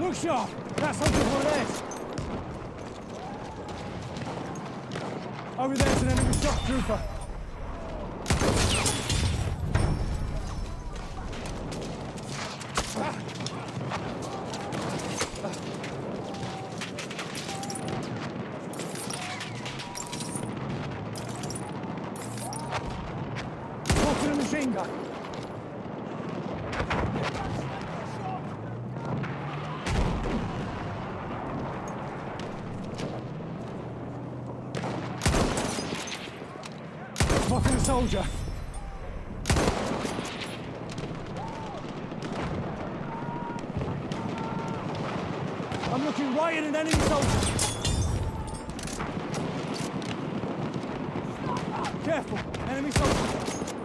Look sharp! That's for this! Over there's an enemy shock trooper. Machine gun. A soldier. I'm looking right at an enemy soldier. Careful, enemy soldier.